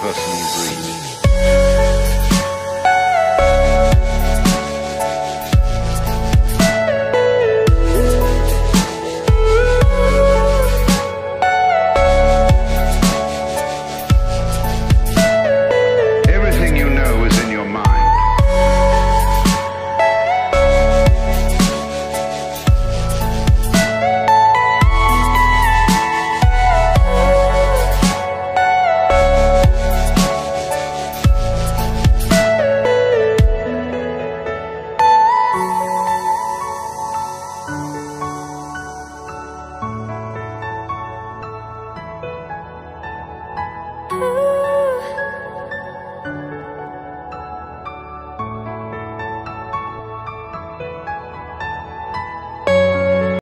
Personally.